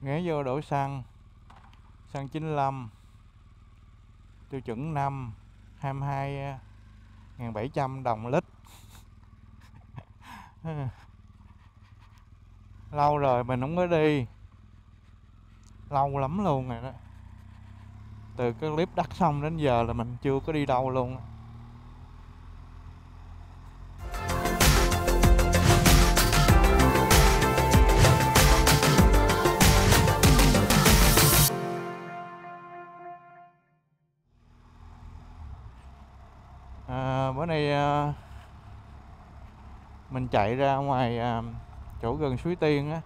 ghé vô đổ xăng. Xăng 95 tiêu chuẩn 5 22 1700 đồng lít. Lâu rồi mình không có đi. Lâu lắm luôn rồi đó. Từ cái clip đắt xong đến giờ là mình chưa có đi đâu luôn. đó. Mình chạy ra ngoài à, chỗ gần suối tiên á.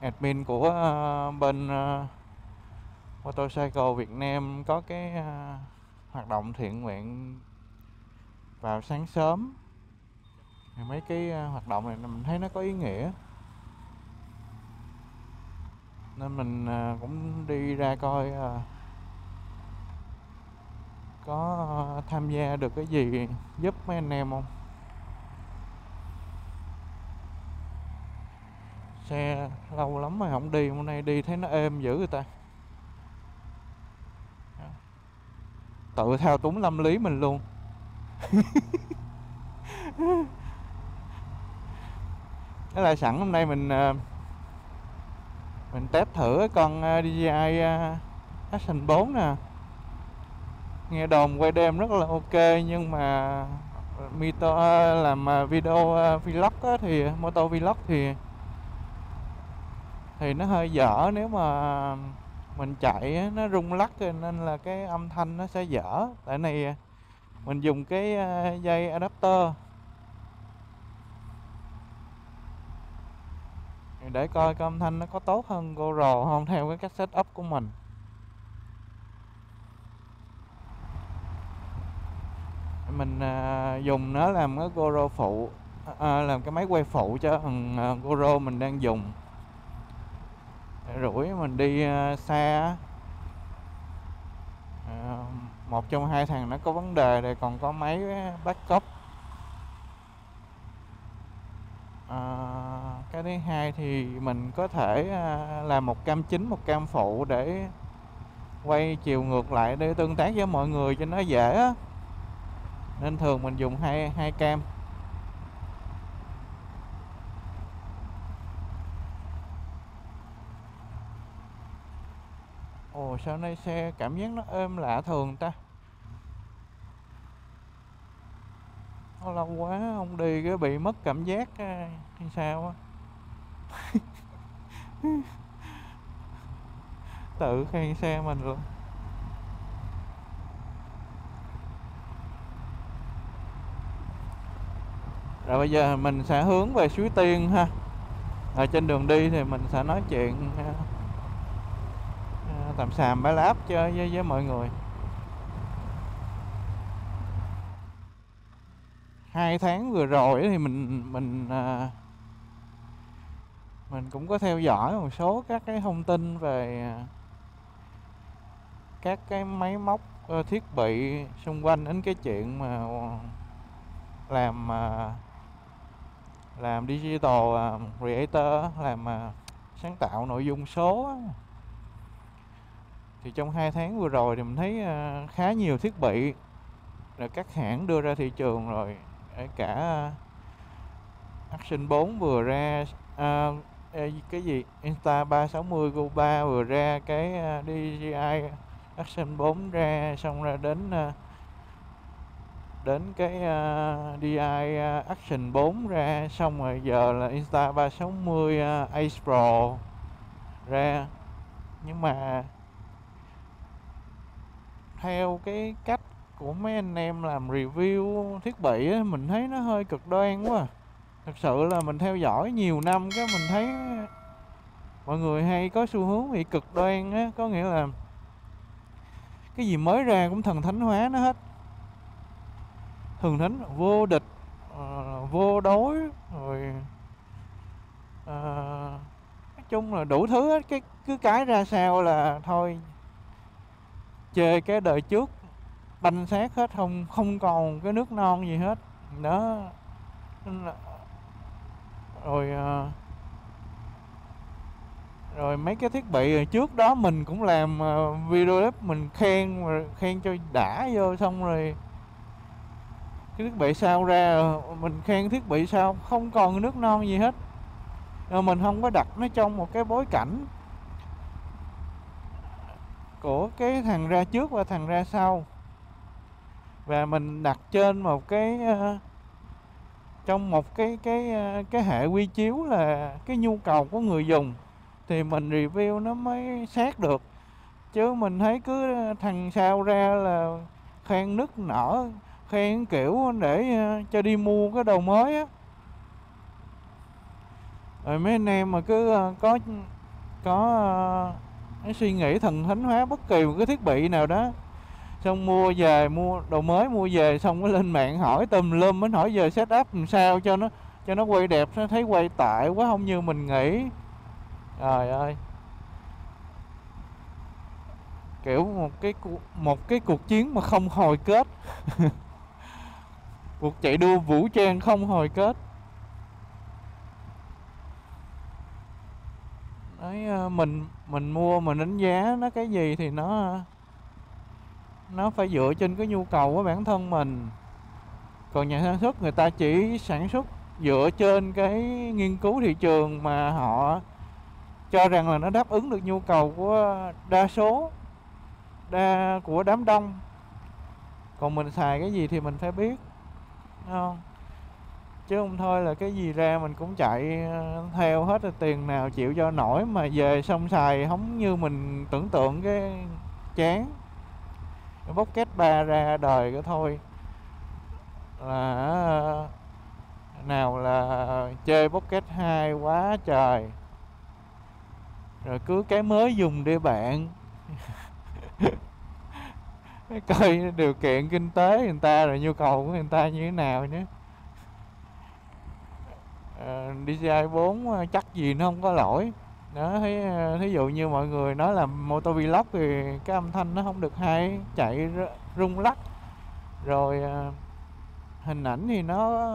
Admin của à, bên à, motorcycle Việt Nam có cái à, hoạt động thiện nguyện vào sáng sớm. Thì mấy cái à, hoạt động này mình thấy nó có ý nghĩa. Nên mình à, cũng đi ra coi à, có à, tham gia được cái gì giúp mấy anh em không? Xe lâu lắm mà không đi, hôm nay đi thấy nó êm dữ người ta. Tự thao túng tâm lý mình luôn. Đó là sẵn hôm nay mình ờ, mình test thử con ờ, DJI ờ, Action 4 nè. Nghe đồn quay đêm rất là ok, nhưng mà Mito làm video vlog thì moto vlog thì thì nó hơi dở nếu mà mình chạy nó rung lắc nên là cái âm thanh nó sẽ dở. Tại này mình dùng cái ờ, dây adapter. Để coi cái âm thanh nó có tốt hơn GoPro không theo cái cách setup của mình. Mình ờ, dùng nó làm cái GoPro phụ à, làm cái máy quay phụ cho thằng GoPro mình đang dùng rủi mình đi ờ, xa ờ, một trong hai thằng nó có vấn đề rồi còn có máy backup. À, cái thứ hai thì mình có thể làm một cam chính một cam phụ để quay chiều ngược lại để tương tác với mọi người cho nó dễ nên thường mình dùng hai hai cam. Ồ, sao nay xe cảm giác nó êm lạ thường ta? Nó lâu quá, không đi cái bị mất cảm giác ờ, hay sao á? Tự khen xe mình luôn. Rồi bây giờ mình sẽ hướng về suối tiên ha. Ở trên đường đi thì mình sẽ nói chuyện ờ, tạm xàm bá láp chơi với, với mọi người hai tháng vừa rồi thì mình mình à, mình cũng có theo dõi một số các cái thông tin về à, các cái máy móc ờ, thiết bị xung quanh đến cái chuyện mà làm à, làm digital à, creator làm sáng tạo nội dung số thì trong hai tháng vừa rồi thì mình thấy ờ, khá nhiều thiết bị. Rồi các hãng đưa ra thị trường rồi cả ờ, Action 4 vừa ra à, cái gì? Insta 360 Go 3 vừa ra cái DJI Action 4 ra xong ra đến đến cái uh, DI uh, Action 4 ra xong rồi giờ là Insta 360 uh, Ace Pro ra. Nhưng mà theo cái cách của mấy anh em làm review thiết bị ấy, mình thấy nó hơi cực đoan quá à. thật sự là mình theo dõi nhiều năm cái mình thấy mọi người hay có xu hướng bị cực đoan á có nghĩa là cái gì mới ra cũng thần thánh hóa nó hết thường thánh vô địch ờ, vô đối rồi ờ, nói chung là đủ thứ hết cái cứ cái ra sao là thôi chê cái đời trước, banh xác hết, không không còn cái nước non gì hết. Đó. Rồi ờ, rồi mấy cái thiết bị trước đó mình cũng làm ờ, video clip mình khen khen cho đã vô xong rồi cái thiết bị sao ra ờ, mình khen thiết bị sao không còn nước non gì hết. Rồi mình không có đặt nó trong một cái bối cảnh của cái thằng ra trước và thằng ra sau. Và mình đặt trên một cái ờ, trong một cái cái ờ, cái hệ quy chiếu là cái nhu cầu của người dùng, thì mình review nó mới xét được. Chứ mình thấy cứ thằng sau ra là khen nứt nở, khen kiểu để ờ, cho đi mua cái đầu mới á. Rồi mấy anh em mà cứ có có cái suy nghĩ thần thánh hóa bất kỳ một cái thiết bị nào đó. Xong mua về, mua đồ mới mua về, xong mới lên mạng hỏi tùm lum, mới hỏi giờ setup làm sao cho nó cho nó quay đẹp, nó thấy quay tệ quá, không như mình nghĩ. Trời ơi. Kiểu một cái một cái cuộc chiến mà không hồi kết. Cuộc chạy đua vũ trang không hồi kết. Đấy ờ, mình mình mua, mình đánh giá nó cái gì thì nó nó phải dựa trên cái nhu cầu của bản thân mình. Còn nhà sản xuất, người ta chỉ sản xuất dựa trên cái nghiên cứu thị trường mà họ cho rằng là nó đáp ứng được nhu cầu của đa số, đa của đám đông. Còn mình xài cái gì thì mình phải biết không? Chứ không thôi là cái gì ra mình cũng chạy ờ, theo hết rồi tiền nào chịu cho nổi mà về xong xài không như mình tưởng tượng cái chán. Bóc kết ba ra đời cái thôi. Là ờ, nào là chơi bóc kết hai quá trời. Rồi cứ cái mới dùng đi bạn. Coi điều kiện kinh tế người ta, rồi nhu cầu của người ta như thế nào nhé Ờ, DJI 4 ờ, chắc gì nó không có lỗi. Đó thấy ờ, thí dụ như mọi người nói là motor vlog thì cái âm thanh nó không được hay, chạy rung lắc. Rồi hình ảnh thì nó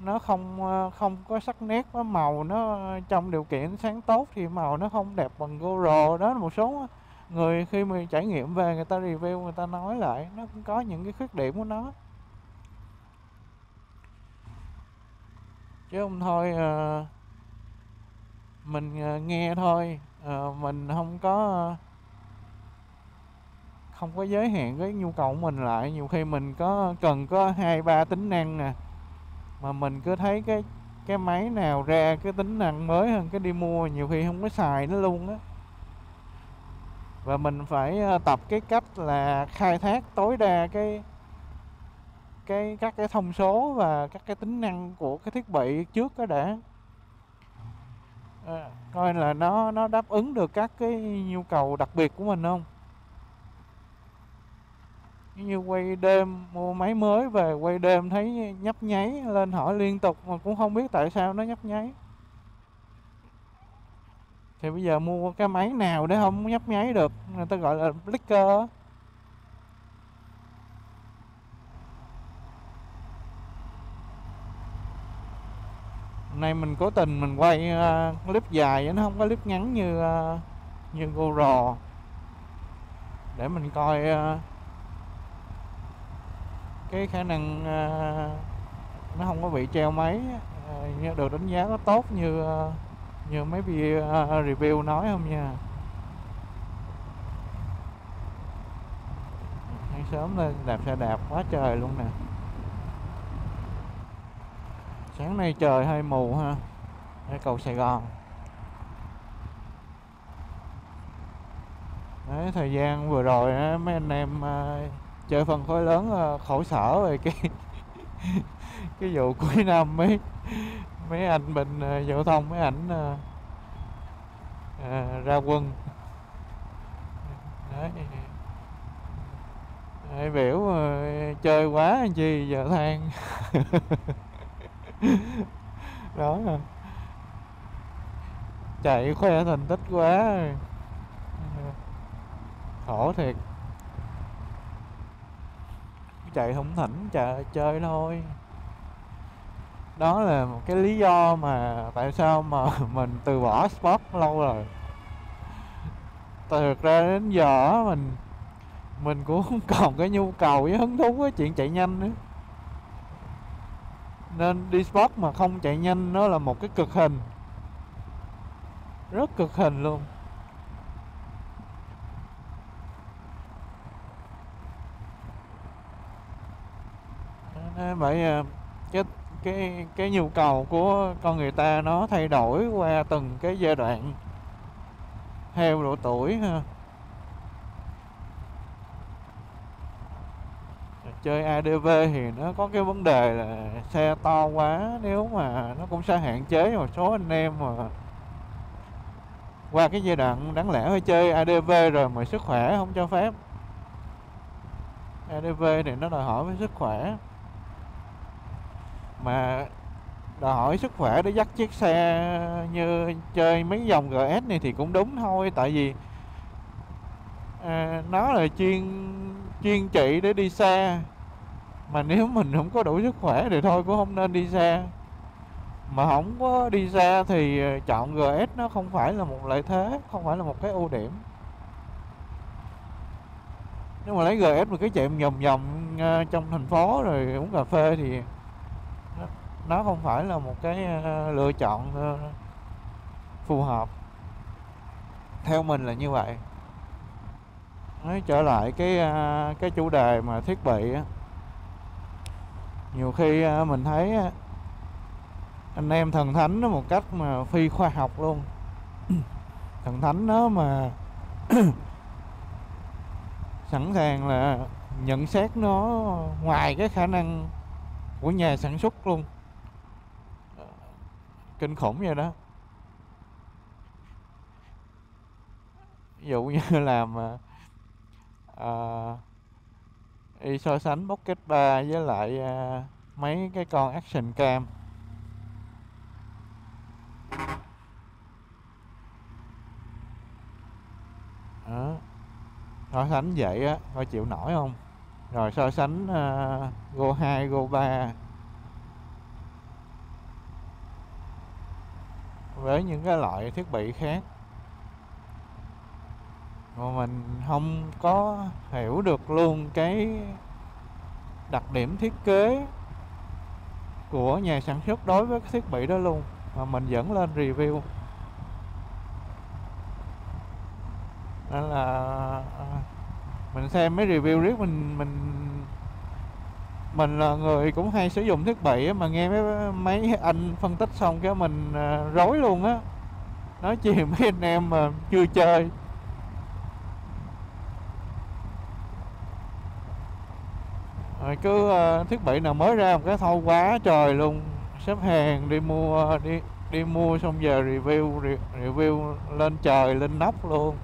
nó không không có sắc nét có màu nó trong điều kiện sáng tốt thì màu nó không đẹp bằng GoPro đó là một số người khi mà trải nghiệm về người ta review, người ta nói lại, nó cũng có những cái khuyết điểm của nó. Chứ không thôi uh, mình uh, nghe thôi. Uh, mình không có uh, không có giới hạn cái nhu cầu của mình lại. Nhiều khi mình có cần có hai ba tính năng nè mà mình cứ thấy cái cái máy nào ra cái tính năng mới hơn cái đi mua nhiều khi không có xài nó luôn á. Và mình phải tập cái cách là khai thác tối đa cái cái các cái thông số và các cái tính năng của cái thiết bị trước đó đã. À, coi là nó nó đáp ứng được các cái nhu cầu đặc biệt của mình không? Như quay đêm mua máy mới về quay đêm thấy nhấp nháy lên hỏi liên tục mà cũng không biết tại sao nó nhấp nháy. Thì bây giờ mua cái máy nào để không nhấp nháy được? Người ta gọi là flicker nay mình cố tình mình quay uh, clip dài nó không có clip ngắn như uh, như rò. Để mình coi uh, cái khả năng uh, nó không có bị treo máy uh, được đánh giá có tốt như uh, như mấy video uh, review nói không nha. Sớm lên đạp xe đạp quá trời luôn nè sáng nay trời hơi mù ha. Ở cầu Sài Gòn. Đấy, thời gian vừa rồi á, mấy anh em uh, chơi phân khối lớn uh, khổ sở về cái cái vụ cuối năm mấy mấy anh bên uh, giao thông mấy ảnh uh, uh, ra quân. Đấy. Đấy, biểu uh, chơi quá anh chi giờ than. đó chạy khoe thành tích quá. Khổ thiệt. Chạy không thỉnh chạy chơi thôi. Đó là một cái lý do mà tại sao mà mình từ bỏ sport lâu rồi. Thực ra đến giờ mình mình cũng không còn cái nhu cầu với hứng thú với chuyện chạy nhanh nữa nên đi sport mà không chạy nhanh, nó là một cái cực hình. Rất cực hình luôn. Nên bởi à, cái cái cái nhu cầu của con người ta nó thay đổi qua từng cái giai đoạn. Theo độ tuổi, ha. Chơi ADV thì nó có cái vấn đề là xe to quá nếu mà nó cũng sẽ hạn chế một số anh em mà qua cái giai đoạn đáng lẽ phải chơi ADV rồi mà sức khỏe không cho phép. ADV thì nó đòi hỏi với sức khỏe. Mà đòi hỏi sức khỏe để dắt chiếc xe như chơi mấy dòng GS này thì cũng đúng thôi tại vì à, nó là chuyên chuyên trị để đi xe mà nếu mình không có đủ sức khỏe thì thôi, cũng không nên đi xa. Mà không có đi xa thì ờ, chọn GS nó không phải là một lợi thế, không phải là một cái ưu điểm. Nếu mà lấy GS mà cái chạy vòng vòng ờ, trong thành phố rồi uống cà phê thì nó không phải là một cái ờ, lựa chọn phù hợp. Theo mình là như vậy. Nói trở lại cái cái chủ đề mà thiết bị á nhiều khi à, mình thấy à, anh em thần thánh nó một cách mà phi khoa học luôn. Thần thánh nó mà sẵn sàng là nhận xét nó ngoài cái khả năng của nhà sản xuất luôn. Kinh khủng vậy đó. Ví dụ như làm uh, đi so sánh Pocket 3 với lại uh, mấy cái con Action Cam. Đó. So sánh vậy á coi chịu nổi không? Rồi so sánh uh, Go 2 Go 3 với những cái loại thiết bị khác mà mình không có hiểu được luôn cái đặc điểm thiết kế của nhà sản xuất đối với cái thiết bị đó luôn. Mà mình dẫn lên review. Nên là à, mình xem mấy review riết mình mình mình là người cũng hay sử dụng thiết bị mà nghe mấy mấy anh phân tích xong cái mình à, rối luôn á. Nói chuyện mấy anh em mà chưa chơi. Rồi cứ uh, thiết bị nào mới ra một cái thâu quá trời luôn. Xếp hàng đi mua đi đi mua xong giờ review review lên trời lên nóc luôn.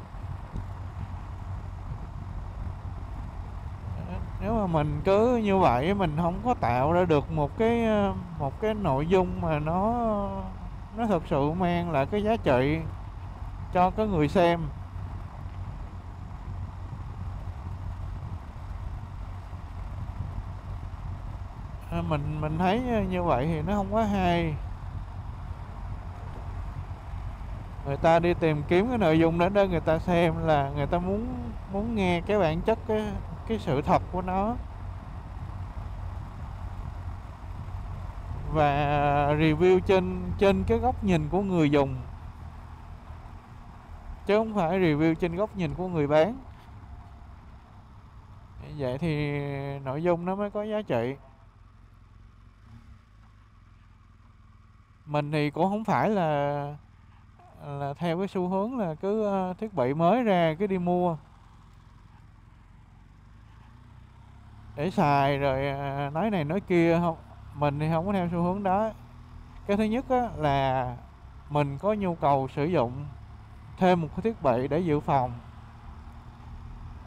Ờ, nếu mà mình cứ như vậy mình không có tạo ra được một cái ờ, một cái nội dung mà nó nó thực sự mang lại cái giá trị cho cái người xem. Mình mình thấy như vậy thì nó không có hay. Người ta đi tìm kiếm cái nội dung đó để người ta xem là người ta muốn muốn nghe cái bản chất, cái cái sự thật của nó. Và review trên trên cái góc nhìn của người dùng. Chứ không phải review trên góc nhìn của người bán. Vậy thì nội dung nó mới có giá trị. Mình thì cũng không phải là là theo cái xu hướng là cứ ờ, thiết bị mới ra cứ đi mua. Để xài rồi ờ, nói này nói kia không mình thì không có theo xu hướng đó. Cái thứ nhất á, là mình có nhu cầu sử dụng thêm một cái thiết bị để dự phòng.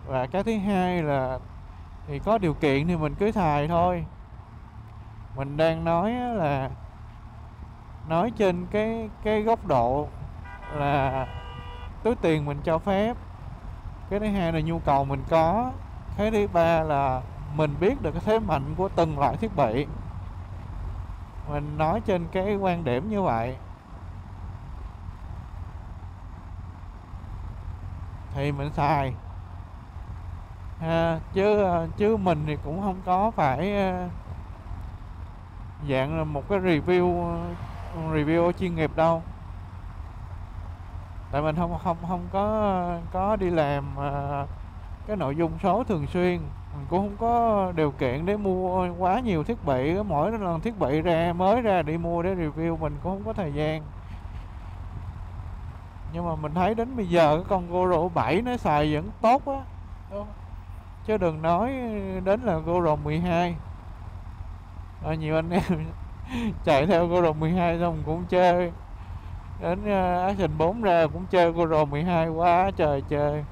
Và cái thứ hai là thì có điều kiện thì mình cứ xài thôi. Mình đang nói là nói trên cái cái góc độ là túi tiền mình cho phép. Cái thứ hai là nhu cầu mình có. Cái thứ ba là mình biết được cái thế mạnh của từng loại thiết bị. Mình nói trên cái quan điểm như vậy. Thì mình xài. À, chứ chứ mình thì cũng không có phải à, dạng là một cái review review chuyên nghiệp đâu. Tại mình không không không có có đi làm uh, cái nội dung số thường xuyên. Mình cũng không có điều kiện để mua quá nhiều thiết bị. Mỗi lần thiết bị ra mới ra đi mua để review mình cũng không có thời gian. Nhưng mà mình thấy đến bây giờ cái con Goro 7 nó xài vẫn tốt á chứ đừng nói đến là Goro 12 hai. nhiều anh em chạy theo cô rồ 12 xong cũng chơi. Đến uh, Action 4 ra cũng chơi cô rồ 12 quá trời chơi.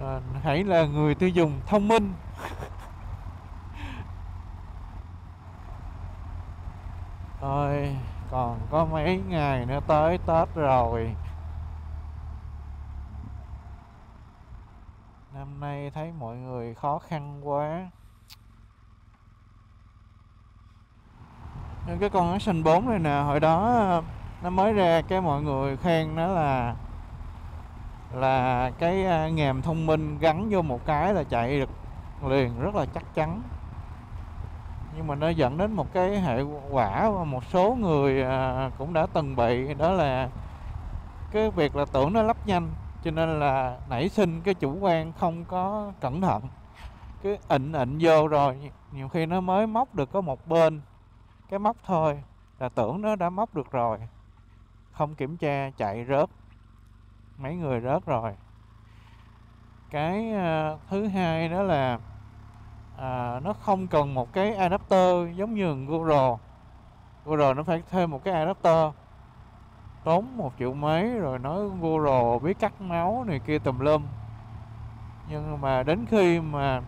À, hãy là người tiêu dùng thông minh. Rồi còn có mấy ngày nữa tới Tết rồi. Năm nay thấy mọi người khó khăn quá. Cái con Action 4 này nè, hồi đó nó mới ra cái mọi người khen nó là là cái à, nghềm thông minh gắn vô một cái là chạy được liền, rất là chắc chắn. Nhưng mà nó dẫn đến một cái hệ quả và một số người à, cũng đã từng bị, đó là cái việc là tưởng nó lắp nhanh cho nên là nảy sinh cái chủ quan không có cẩn thận. Cứ ịnh ịnh vô rồi nhiều khi nó mới móc được có một bên. Cái móc thôi là tưởng nó đã móc được rồi. Không kiểm tra chạy rớt. Mấy người rớt rồi. Cái uh, thứ hai đó là uh, nó không cần một cái adapter giống như Google Google nó phải thêm một cái adapter tốn một triệu mấy rồi nói GoPro biết cắt máu này kia tùm lum. Nhưng mà đến khi mà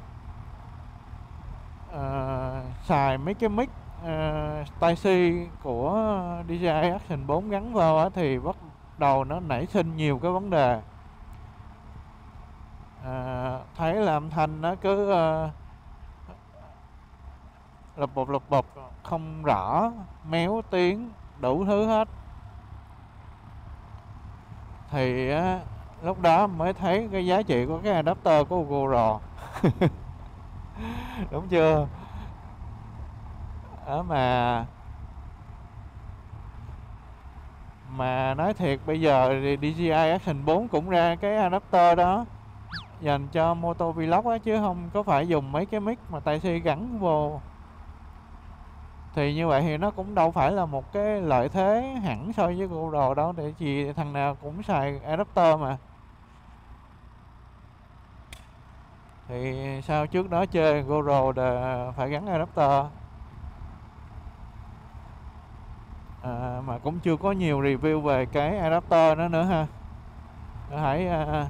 uh, xài mấy cái mic uh, tai của DJI Action 4 gắn vào á, thì bắt đầu nó nảy sinh nhiều cái vấn đề. Uh, thấy là âm thanh nó cứ uh, lập bột lập bột không rõ méo tiếng đủ thứ hết thì á, lúc đó mới thấy cái giá trị của cái adapter của GoPro đúng chưa? Đó mà mà nói thiệt bây giờ thì DJI Action 4 cũng ra cái adapter đó dành cho moto vlog á chứ không có phải dùng mấy cái mic mà tay C gắn vô thì như vậy thì nó cũng đâu phải là một cái lợi thế hẳn so với Google đâu để gì thằng nào cũng xài adapter mà. Thì sao trước đó chơi Google phải gắn adapter? À, mà cũng chưa có nhiều review về cái adapter đó nữa ha. Hãy à,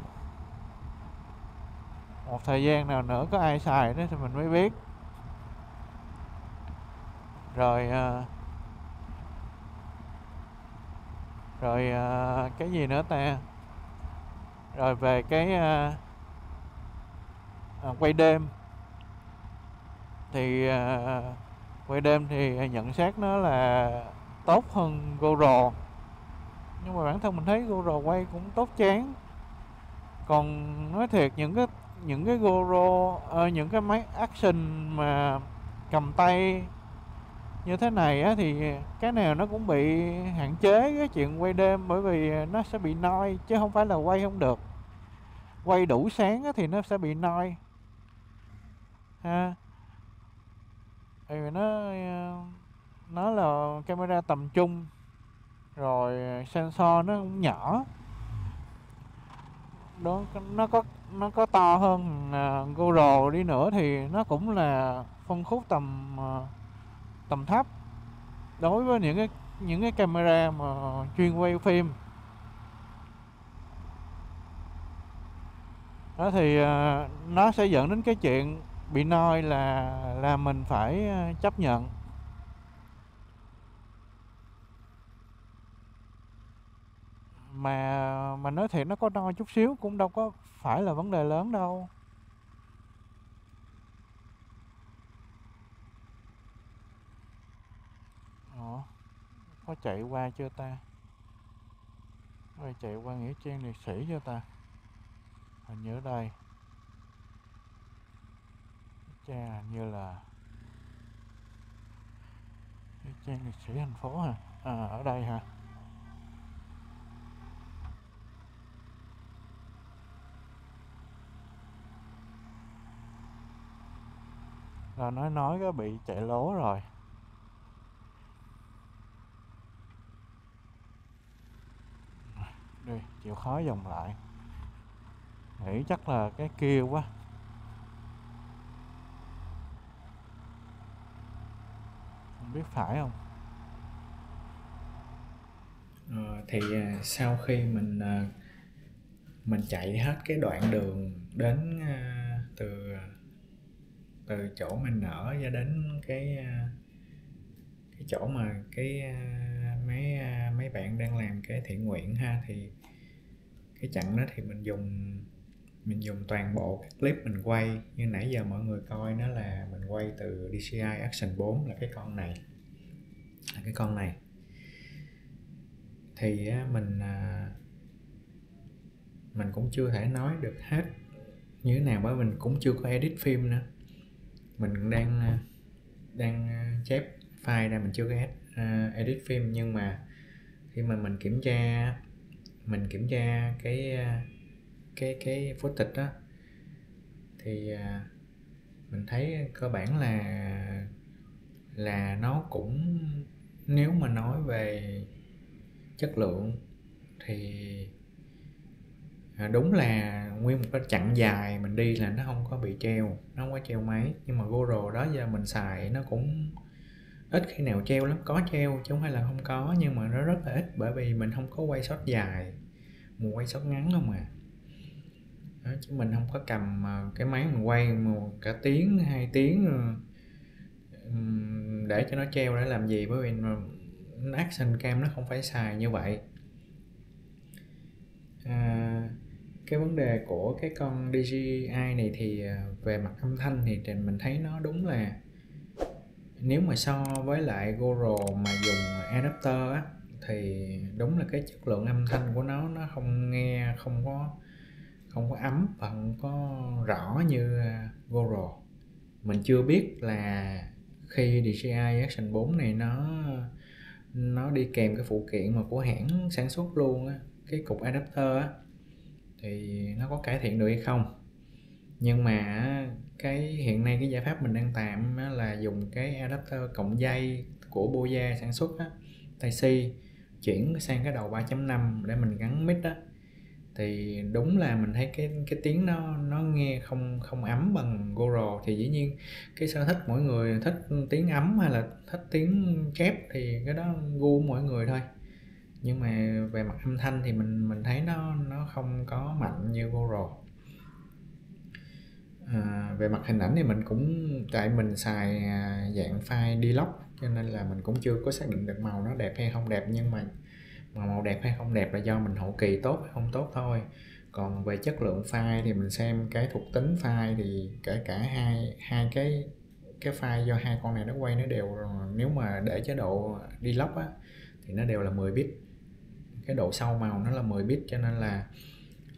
một thời gian nào nữa có ai xài đó thì mình mới biết rồi ờ, rồi ờ, cái gì nữa ta? Rồi về cái à, quay đêm. Thì à, quay đêm thì nhận xét nó là tốt hơn GoPro nhưng mà bản thân mình thấy GoPro quay cũng tốt chán. Còn nói thiệt những cái những cái GoPro à, những cái máy action mà cầm tay như thế này á, thì cái nào nó cũng bị hạn chế cái chuyện quay đêm bởi vì nó sẽ bị noi chứ không phải là quay không được. Quay đủ sáng á, thì nó sẽ bị noi. Ha. Thì nó nó là camera tầm trung rồi sensor nó cũng nhỏ. Đó nó có nó có to hơn à, uh, GoPro đi nữa thì nó cũng là phân khúc tầm uh, tầm thấp. Đối với những cái những cái camera mà chuyên quay phim. Đó thì à, nó sẽ dẫn đến cái chuyện bị noi là là mình phải à, chấp nhận. Mà mà nói thiệt nó có no chút xíu cũng đâu có phải là vấn đề lớn đâu. Có chạy qua chưa ta? Có chạy qua nghĩa trang liệt sĩ chưa ta? Hình như ở đây. Trang hình như là nghĩa trang liệt sĩ thành phố hả? À ở đây hả? Là nói nói có bị chạy lố rồi. Đi chịu khó vòng lại. Nghĩ chắc là cái kia quá. Không biết phải không? Ờ, à, thì sau khi mình à, mình chạy hết cái đoạn đường đến à, từ à, từ chỗ mình ở cho đến cái cái chỗ mà cái mấy à, mấy bạn đang làm cái thiện nguyện ha, thì cái chặng đó thì mình dùng mình dùng toàn bộ cái clip mình quay. Như nãy giờ mọi người coi nó là mình quay từ DCI Action 4 là cái con này, là cái con này. Thì mình à, mình cũng chưa thể nói được hết. Như thế nào bởi mình cũng chưa có edit phim nữa. Mình đang à, đang chép file ra mình chưa có edit. À, edit phim. Nhưng mà khi mà mình kiểm tra, mình kiểm tra cái à, cái cái footage đó thì à, mình thấy cơ bản là là nó cũng, nếu mà nói về chất lượng thì đúng là nguyên một cái chặng dài mình đi là nó không có bị treo, nó không có treo máy. Nhưng mà GoPro đó giờ mình xài nó cũng ít khi nào treo lắm có treo chứ không phải là không có nhưng mà nó rất là ít bởi vì mình không có quay shot dài mà quay shot ngắn không à. Đó, chứ mình không có cầm ờ, cái máy mình quay một cả tiếng hai tiếng ờ, để cho nó treo để làm gì bởi vì action cam nó không phải xài như vậy. À, cái vấn đề của cái con DJI này thì ờ, về mặt âm thanh thì mình thấy nó đúng là nếu mà so với lại Google mà dùng adapter á, thì đúng là cái chất lượng âm thanh của nó nó không nghe, không có không có ấm và không có rõ như à, Google mình chưa biết là khi DJI Action 4 này nó nó đi kèm cái phụ kiện mà của hãng sản xuất luôn á, cái cục adapter á, thì nó có cải thiện được hay không? Nhưng mà cái hiện nay cái giải pháp mình đang tạm là dùng cái adapter cộng dây của Boya sản xuất á, Type C, chuyển sang cái đầu 3.5 để mình gắn mic đó thì đúng là mình thấy cái cái tiếng nó nó nghe không không ấm bằng goro. Thì dĩ nhiên cái sở thích mỗi người thích tiếng ấm hay là thích tiếng chép thì cái đó gu mỗi người thôi. Nhưng mà về mặt âm thanh thì mình mình thấy nó nó không có mạnh như goro à, về mặt hình ảnh thì mình cũng tại mình xài à, dạng file D-Log cho nên là mình cũng chưa có xác định được màu nó đẹp hay không đẹp nhưng mà mà màu đẹp hay không đẹp là do mình hậu kỳ tốt hay không tốt thôi. Còn về chất lượng file thì mình xem cái thuộc tính file thì kể cả hai hai cái cái file do hai con này nó quay nó đều nếu mà để chế độ D-Log á thì nó đều là 10 bit. Cái độ sâu màu nó là 10 bit cho nên là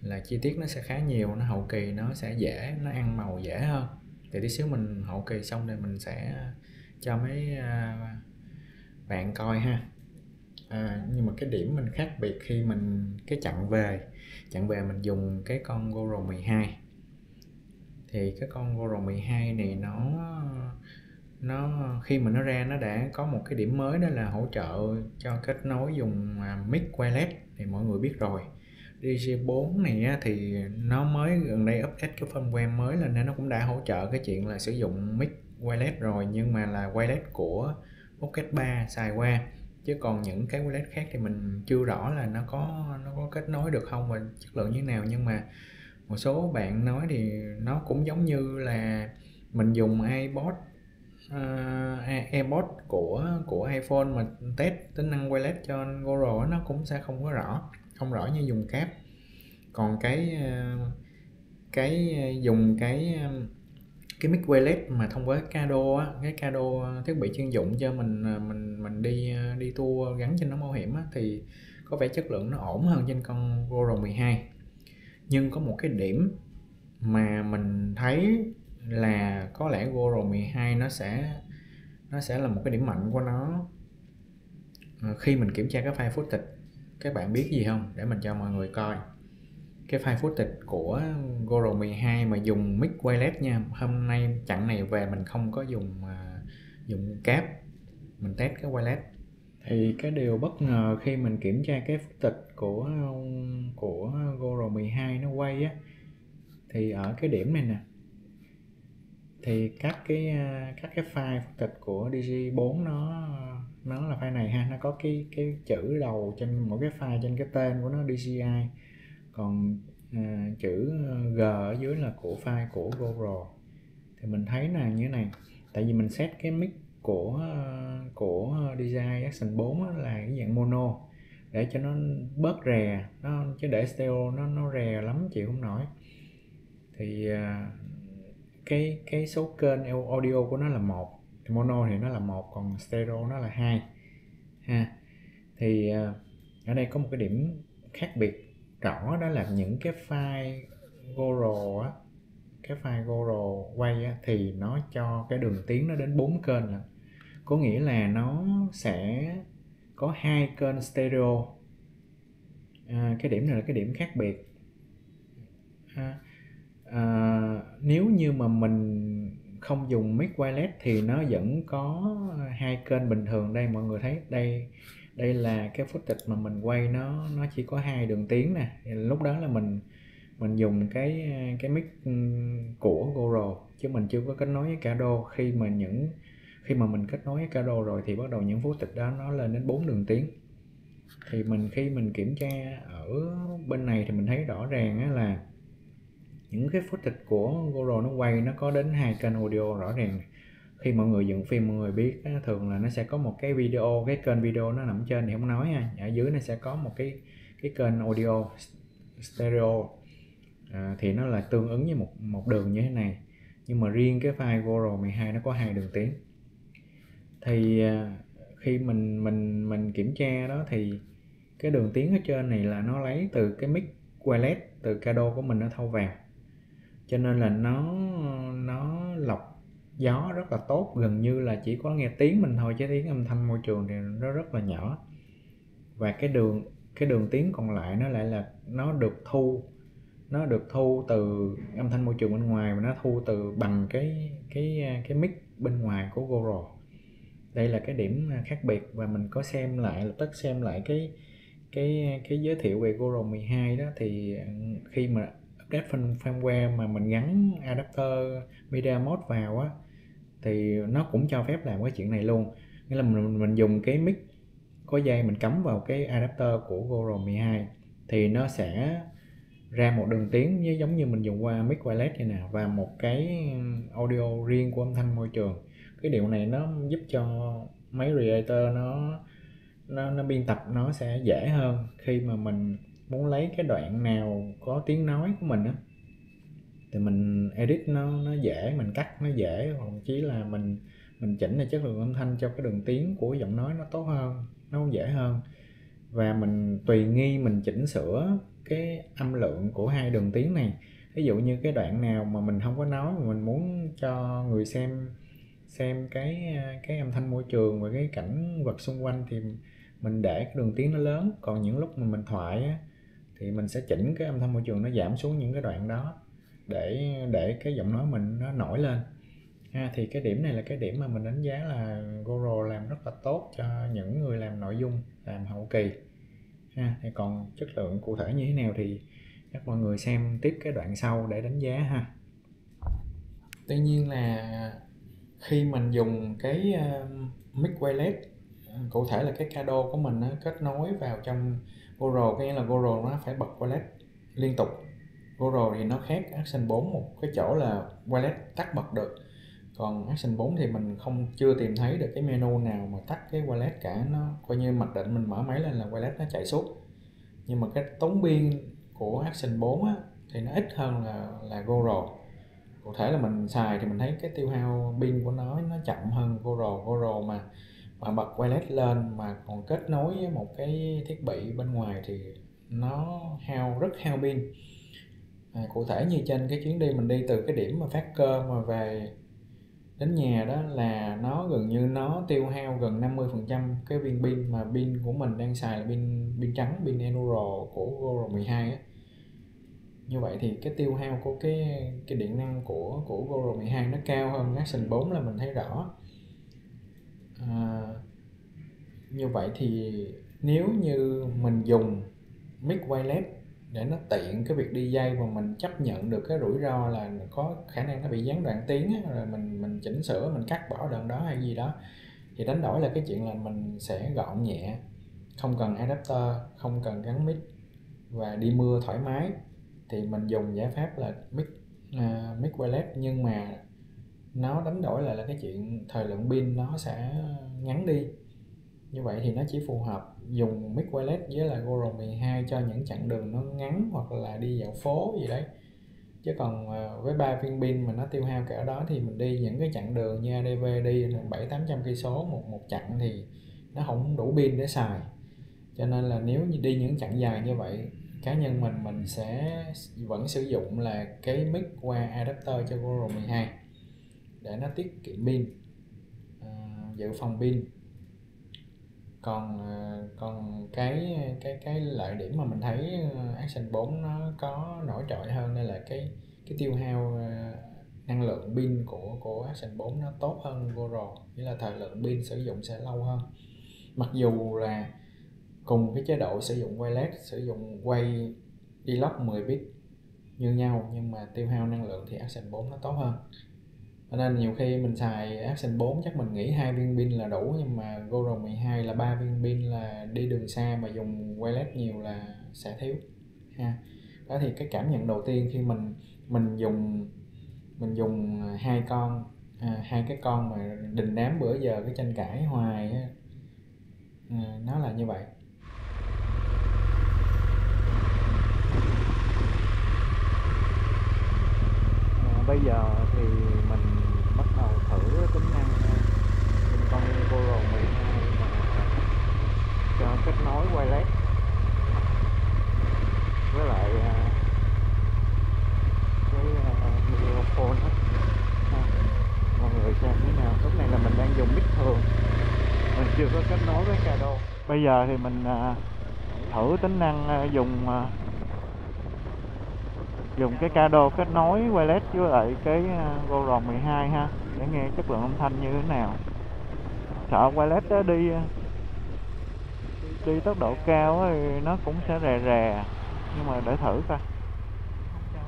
là chi tiết nó sẽ khá nhiều nó hậu kỳ nó sẽ dễ nó ăn màu dễ hơn. Thì tí xíu mình hậu kỳ xong thì mình sẽ cho mấy à, bạn coi ha. À, nhưng mà cái điểm mình khác biệt khi mình cái chặn về chặn về mình dùng cái con Goro 12 thì cái con Goro 12 này nó nó khi mà nó ra nó đã có một cái điểm mới đó là hỗ trợ cho kết nối dùng à, mic wireless thì mọi người biết rồi. DJ4 này thì nó mới gần đây update cái firmware mới lên nên nó cũng đã hỗ trợ cái chuyện là sử dụng mic wireless rồi nhưng mà là wireless của Pocket 3 xài qua chứ còn những cái wireless khác thì mình chưa rõ là nó có nó có kết nối được không và chất lượng như thế nào. Nhưng mà một số bạn nói thì nó cũng giống như là mình dùng iPod uh, AirPod của của iPhone mà test tính năng wireless cho google nó cũng sẽ không có rõ không rõ như dùng cáp. Còn cái ờ, cái ờ, dùng cái ờ, cái mic wireless mà thông qua Kado á cái Kado thiết bị chuyên dụng cho mình mình mình đi đi tour gắn trên nó bảo hiểm á, thì có vẻ chất lượng nó ổn hơn trên con Goro 12 nhưng có một cái điểm mà mình thấy là có lẽ Goro 12 nó sẽ nó sẽ là một cái điểm mạnh của nó khi mình kiểm tra cái file footage các bạn biết gì không? Để mình cho mọi người coi. Cái file footage của Goro 12 mà dùng mic wireless nha. Hôm nay chặng này về mình không có dùng uh, dùng cáp. Mình test cái wireless. Thì cái điều bất ngờ khi mình kiểm tra cái footage của của Goro 12 nó quay á thì ở cái điểm này nè thì các cái à, các cái file footage của DG4 nó nó là file này ha nó có cái cái chữ đầu trên mỗi cái file trên cái tên của nó DCI còn à, chữ ờ, G ở dưới là của file của GoPro thì mình thấy là như thế này tại vì mình set cái mic của ờ, của DJI Action 4 là cái dạng mono để cho nó bớt rè nó chứ để stereo nó nó rè lắm chịu không nổi. Thì ờ, cái cái số kênh audio của nó là một mono thì nó là một còn stereo nó là hai. Ha. Thì à, ở đây có một cái điểm khác biệt rõ đó là những cái file Goro á cái file Goro quay á, thì nó cho cái đường tiếng nó đến bốn kênh là có nghĩa là nó sẽ có hai kênh stereo. À, cái điểm này là cái điểm khác biệt. À, à, nếu như mà mình không dùng mic wireless thì nó vẫn có hai kênh bình thường đây, mọi người thấy. Đây đây là cái footage mà mình quay, nó nó chỉ có hai đường tiếng nè. Lúc đó là mình mình dùng cái cái mic của GoPro chứ mình chưa có kết nối với cả đô khi mà những, khi mà mình kết nối với Cado rồi thì bắt đầu những footage đó nó lên đến bốn đường tiếng thì mình, khi mình kiểm tra ở bên này thì mình thấy rõ ràng là những cái footage của Google nó quay nó có đến hai kênh audio rõ ràng. Khi mọi người dựng phim mọi người biết thường là nó sẽ có một cái video cái kênh video nó nằm trên thì không nói ha ở dưới nó sẽ có một cái cái kênh audio stereo. À, thì nó là tương ứng với một một đường như thế này. Nhưng mà riêng cái file Google 12 nó có hai đường tiếng thì à, khi mình mình mình kiểm tra đó thì cái đường tiếng ở trên này là nó lấy từ cái mic wireless từ cado của mình nó thâu vào cho nên là nó nó lọc gió rất là tốt, gần như là chỉ có nghe tiếng mình thôi, chứ tiếng âm thanh môi trường thì nó rất là nhỏ. Và cái đường cái đường tiếng còn lại nó lại là nó được thu, nó được thu từ âm thanh môi trường bên ngoài và nó thu từ bằng cái cái cái mic bên ngoài của GoPro đây là cái điểm khác biệt và mình có xem lại, lập tức xem lại cái cái cái giới thiệu về Goro 12 đó. Thì khi mà update phần firmware mà mình gắn adapter media mode vào á, thì nó cũng cho phép làm cái chuyện này luôn. Nghĩa là mình mình dùng cái mic có dây mình cắm vào cái adapter của Goro 12 thì nó sẽ ra một đường tiếng như, giống như mình dùng qua mic wireless như nào và một cái audio riêng của âm thanh môi trường. Cái điều này nó giúp cho máy creator nó nó nó biên tập nó sẽ dễ hơn khi mà mình muốn lấy cái đoạn nào có tiếng nói của mình á thì mình edit nó nó dễ mình cắt nó dễ hoặc chí là mình mình chỉnh lại chất lượng âm thanh cho cái đường tiếng của giọng nói nó tốt hơn nó dễ hơn. Và mình tùy nghi mình chỉnh sửa cái âm lượng của hai đường tiếng này. Ví dụ như cái đoạn nào mà mình không có nói mà mình muốn cho người xem xem cái cái âm thanh môi trường và cái cảnh vật xung quanh thì mình để cái đường tiếng nó lớn. Còn những lúc mà mình thoại á, thì mình sẽ chỉnh cái âm thanh môi trường nó giảm xuống những cái đoạn đó để để cái giọng nói mình nó nổi lên. Ha thì cái điểm này là cái điểm mà mình đánh giá là Goro làm rất là tốt cho những người làm nội dung làm hậu kỳ. Ha thì còn chất lượng cụ thể như thế nào thì các mọi người xem tiếp cái đoạn sau để đánh giá ha. Tuy nhiên là khi mình dùng cái uh, mic wireless cụ thể là cái cado của mình nó kết nối vào trong Goro có nghĩa là Goro nó phải bật Wallet liên tục. Goro thì nó khác Action 4 một cái chỗ là Wallet tắt bật được. Còn Action 4 thì mình không chưa tìm thấy được cái menu nào mà tắt cái Wallet cả. Nó coi như mặc định mình mở máy lên là Wallet nó chạy suốt. Nhưng mà cái tốn pin của Action 4 á, thì nó ít hơn là là Goro cụ thể là mình xài thì mình thấy cái tiêu hao pin của nó nó chậm hơn Goro Goro mà mà bật wireless lên mà còn kết nối với một cái thiết bị bên ngoài thì nó hao rất hao pin. À, cụ thể như trên cái chuyến đi mình đi từ cái điểm mà phát cơ mà về đến nhà đó là nó gần như nó tiêu hao gần 50 phần trăm cái viên pin mà pin của mình đang xài là pin pin trắng pin Enuro của Goro 12 á. Như vậy thì cái tiêu hao của cái cái điện năng của của Goro 12 nó cao hơn Action 4 là mình thấy rõ à, như vậy thì nếu như mình dùng mic wireless để nó tiện cái việc đi dây và mình chấp nhận được cái rủi ro là có khả năng nó bị gián đoạn tiếng á, rồi mình mình chỉnh sửa mình cắt bỏ đoạn đó hay gì đó thì đánh đổi là cái chuyện là mình sẽ gọn nhẹ không cần adapter không cần gắn mic và đi mưa thoải mái. Thì mình dùng giải pháp là mic uh, mic wireless nhưng mà nó đánh đổi lại là cái chuyện thời lượng pin nó sẽ ngắn đi. Như vậy thì nó chỉ phù hợp dùng mic wireless với là Goro 12 cho những chặng đường nó ngắn hoặc là đi dạo phố gì đấy. Chứ còn ờ, với ba viên pin mà nó tiêu hao cả đó thì mình đi những cái chặng đường như ADV đi bảy tám trăm cây số một một chặng thì nó không đủ pin để xài. Cho nên là nếu như đi những chặng dài như vậy, cá nhân mình mình sẽ vẫn sử dụng là cái mic qua adapter cho Goro 12 để nó tiết kiệm pin à, dự phòng pin. Còn à, còn cái cái cái lợi điểm mà mình thấy à, Action 4 nó có nổi trội hơn đây là cái cái tiêu hao à, năng lượng pin của của Action 4 nó tốt hơn Goro nghĩa là thời lượng pin sử dụng sẽ lâu hơn. Mặc dù là cùng cái chế độ sử dụng wireless sử dụng quay D-Lock 10 bit như nhau nhưng mà tiêu hao năng lượng thì Action 4 nó tốt hơn cho nên nhiều khi mình xài Action 4 chắc mình nghĩ hai viên pin là đủ nhưng mà Goro 12 là ba viên pin là đi đường xa mà dùng wireless nhiều là sẽ thiếu ha. Đó thì cái cảm nhận đầu tiên khi mình mình dùng mình dùng hai con à, hai cái con mà đình đám bữa giờ cái tranh cãi hoài á, à, nó là như vậy. À, bây giờ thì mình bắt đầu thử tính năng trên con Goro 12 mà cho kết nối wireless. Với lại à, cái à, microphone đó. À, mọi người xem thế nào? Lúc này là mình đang dùng mic thường. Mình chưa có kết nối với Cado. Bây giờ thì mình thử tính năng dùng dùng cái cado kết nối wireless với lại cái ờ, GoPro 12 ha để nghe chất lượng âm thanh như thế nào. Sợ wireless đó đi đi tốc độ cao thì nó cũng sẽ rè rè. Nhưng mà để thử coi.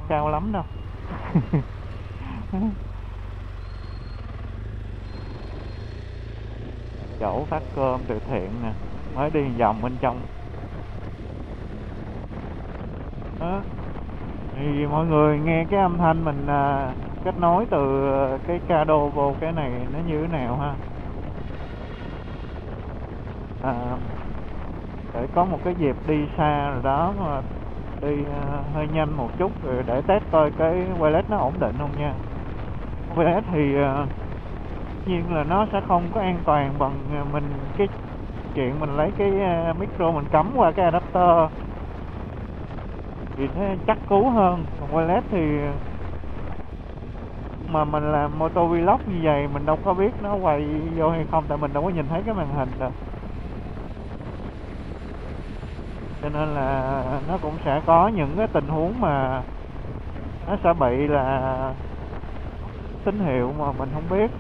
Cao lắm đâu. Chỗ phát cơm từ thiện nè mới đi vòng bên trong. Đó. Thì mọi người nghe cái âm thanh mình à, kết nối từ à, cái cado vô cái này nó như thế nào ha? À, để có một cái dịp đi xa rồi đó mà đi ờ, hơi nhanh một chút rồi để test coi cái wireless nó ổn định không nha. Wireless thì ờ, nhiên là nó sẽ không có an toàn bằng ờ, mình, cái chuyện mình lấy cái micro mình cắm qua cái adapter. Thì thế chắc cú hơn. Còn wireless thì mà mình làm motor vlog như vậy mình đâu có biết nó quay vô hay không, tại mình đâu có nhìn thấy cái màn hình đâu. Cho nên là nó cũng sẽ có những cái tình huống mà nó sẽ bị là tín hiệu mà mình không biết.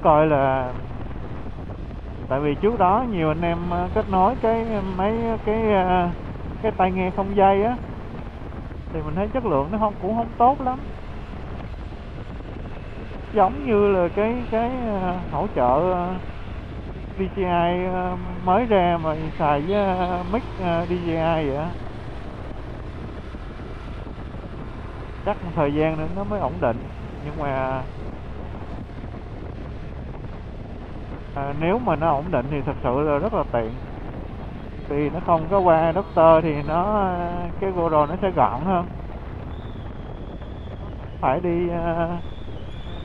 Coi là tại vì trước đó nhiều anh em ờ, kết nối cái ờ, mấy cái ờ, cái tai nghe không dây á, thì mình thấy chất lượng nó không, cũng không tốt lắm giống như là cái cái ờ, hỗ trợ ờ, DJI ờ, mới ra mà xài với mic DJI vậy á. Chắc một thời gian nữa nó mới ổn định nhưng mà à, nếu mà nó ổn định thì thật sự là rất là tiện. Vì nó không có qua doctor thì nó cái GoPro nó sẽ gọn hơn. Phải đi uh,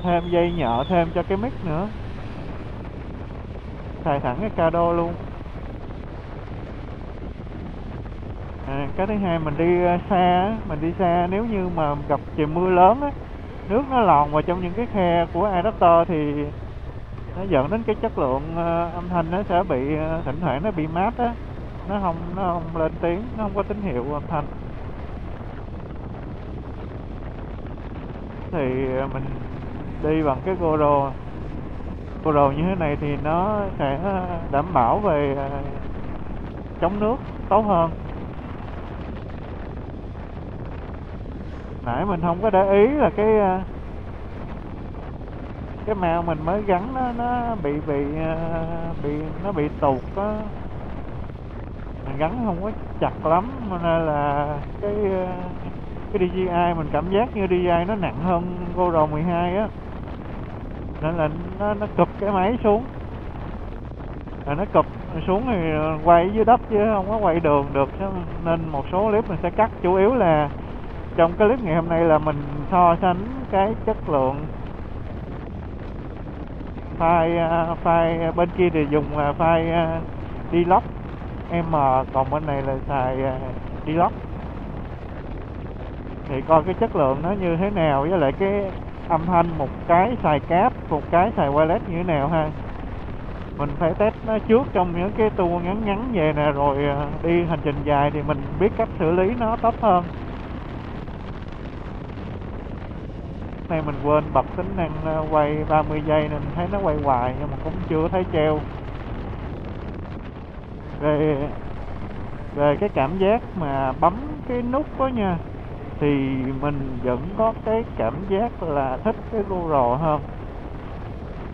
thêm dây nhợ thêm cho cái mic nữa. Xài thẳng cái cado luôn. À, cái thứ hai mình đi à, xa mình đi xa nếu như mà gặp trời mưa lớn á nước nó lòn vào trong những cái khe của adapter thì nó dẫn đến cái chất lượng à, âm thanh nó sẽ bị à, thỉnh thoảng nó bị mát á. Nó không nó không lên tiếng nó không có tín hiệu âm thanh. Thì mình đi bằng cái GoPro GoPro như thế này thì nó sẽ đảm bảo về à, chống nước tốt hơn. Nãy mình không có để ý là cái à, cái mèo mình mới gắn nó nó bị bị à, bị, nó bị tụt á. Mình gắn không có chặt lắm, nên là cái cái DJI mình cảm giác như DJI nó nặng hơn Goro 12 á nên là nó nó cụp cái máy xuống. Rồi nó cụp xuống thì quay dưới đất chứ không có quay đường được. Nên một số clip mình sẽ cắt. Chủ yếu là trong cái clip ngày hôm nay là mình so sánh cái chất lượng file à, file bên kia thì dùng à, file à, Deluxe M còn bên này là xài Deluxe thì coi cái chất lượng nó như thế nào. Với lại cái âm thanh, một cái xài cáp, một cái xài wireless như thế nào ha? Mình phải test nó trước trong những cái tour ngắn ngắn về nè, rồi à, đi hành trình dài thì mình biết cách xử lý nó tốt hơn. Này mình quên bật tính năng à, quay 30 giây nên thấy nó quay hoài nhưng mà cũng chưa thấy treo. Về về cái cảm giác mà bấm cái nút đó nha thì mình vẫn có cái cảm giác là thích cái Google hơn.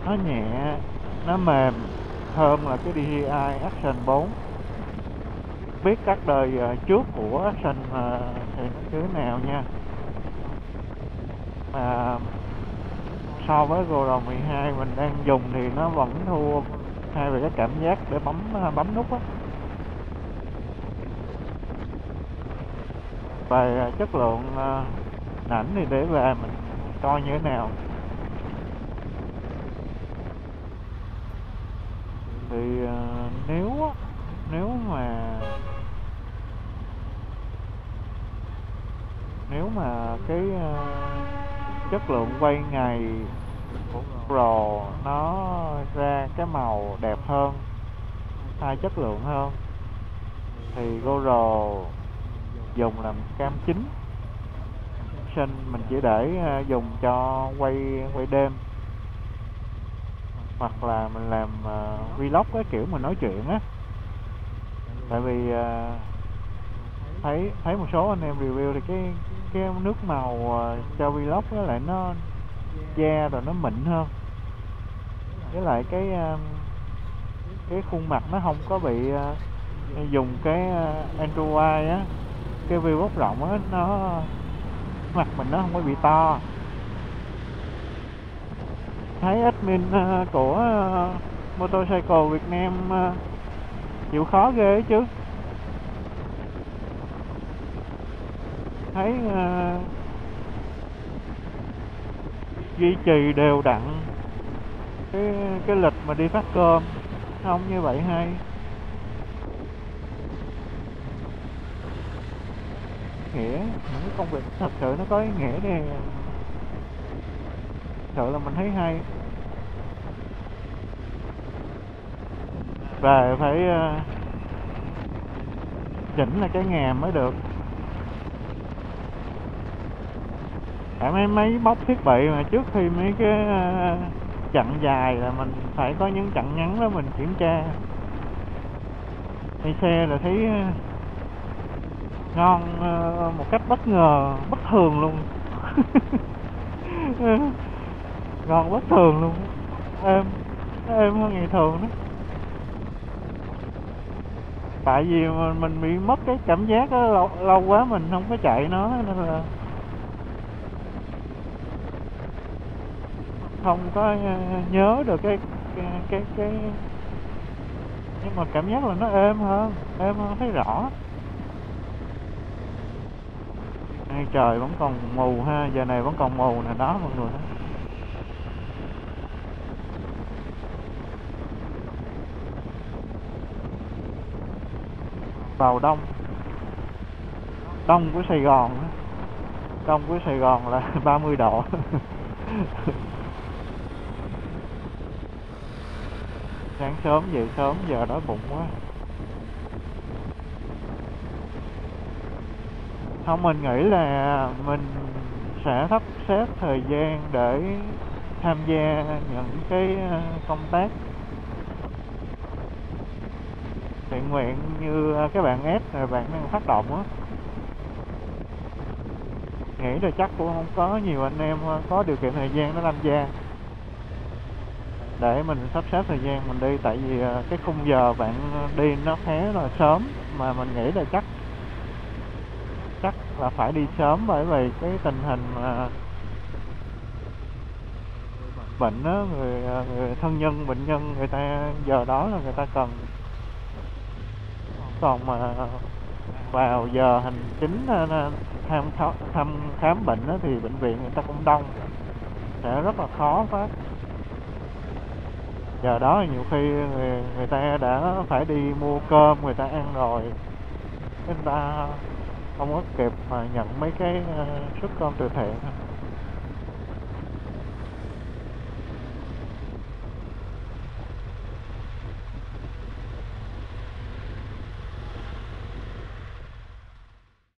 Nó nhẹ, nó mềm hơn là cái DJI Action 4 biết các đời ờ, trước của Action ờ, thì nó như thế nào nha. Mà so với Google 12 mình đang dùng thì nó vẫn thua hay về cái cảm giác để bấm ờ, bấm nút á. Về à, chất lượng à, ảnh thì để về mình coi như thế nào. Thì à, nếu nếu mà nếu mà cái chất lượng quay ngày của Pro nó ra cái màu đẹp hơn, hay chất lượng hơn, thì GoPro dùng làm cam chính sinh mình chỉ để à, dùng cho quay quay đêm. Hoặc là mình làm uh, vlog cái kiểu mình nói chuyện á. Tại vì uh, thấy thấy một số anh em review thì cái cái nước màu uh, cho vlog nó lại nó da rồi nó mịn hơn. Với lại cái uh, cái khuôn mặt nó không có bị uh, dùng cái uh, Android á cái view góc rộng á nó mặt mình nó không có bị to. Thấy admin ờ, của ờ, motorcycle Việt Nam ờ, chịu khó ghê chứ. Thấy uh, duy trì đều đặn. Cái cái lịch mà đi phát cơm không như vậy hay. Nghĩa. Những công việc thật sự nó có ý nghĩa thì sự là mình thấy hay. Và phải uh, chỉnh là cái nghề mới được. Tại mấy mấy bóc thiết bị mà trước khi mấy cái uh, chặng dài là mình phải có những chặng ngắn đó mình kiểm tra. Đi xe là thấy uh, ngon uh, một cách bất ngờ bất thường luôn. Ngon bất thường luôn. Em em hơn ngày thường đó. Tại vì mình bị mất cái cảm giác đó lâu, lâu quá mình không có chạy nó nên là không có nhớ được cái cái cái, cái... nhưng mà cảm giác là nó êm hơn êm hơn thấy rõ Nay trời, vẫn còn mù ha. Giờ này vẫn còn mù nè, đó, mọi người. Vào đông. Đông của Sài Gòn đông của Sài Gòn là 30 độ. Sáng sớm, dậy sớm, giờ đói bụng quá. Không, mình nghĩ là mình sẽ sắp xếp thời gian để tham gia những cái ờ, công tác thiện nguyện như ờ, các bạn S rồi bạn đang phát động á. Nghĩ là chắc cũng không có nhiều anh em ờ, có điều kiện thời gian để tham gia. Để mình sắp xếp thời gian mình đi, tại vì cái khung giờ bạn đi nó khá là sớm, mà mình nghĩ là chắc là phải đi sớm bởi vì cái tình hình mà bệnh đó, người, à, người thân nhân bệnh nhân người ta giờ đó là người ta cần còn mà vào giờ hành chính ờ, thăm thăm khám bệnh đó, thì bệnh viện người ta cũng đông sẽ rất là khó phát. Giờ đó nhiều khi người, người ta đã phải đi mua cơm người ta ăn rồi người ta không có kịp mà nhận mấy cái uh, suất cơm từ thiện.